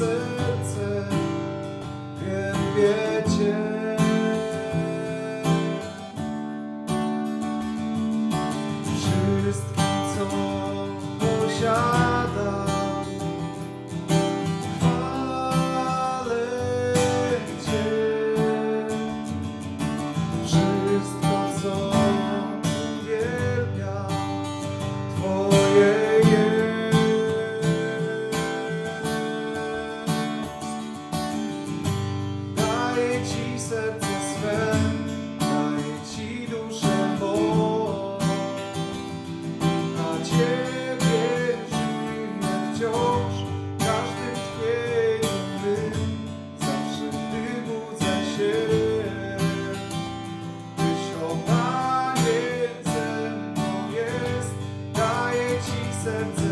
serce, wiem wiecie. serce swe, daję Ci duszę moją, a Ciebie żyję wciąż, każdy Twoim my, zawsze Ty budzę się, Tyś ona ze mną jest, daję Ci serce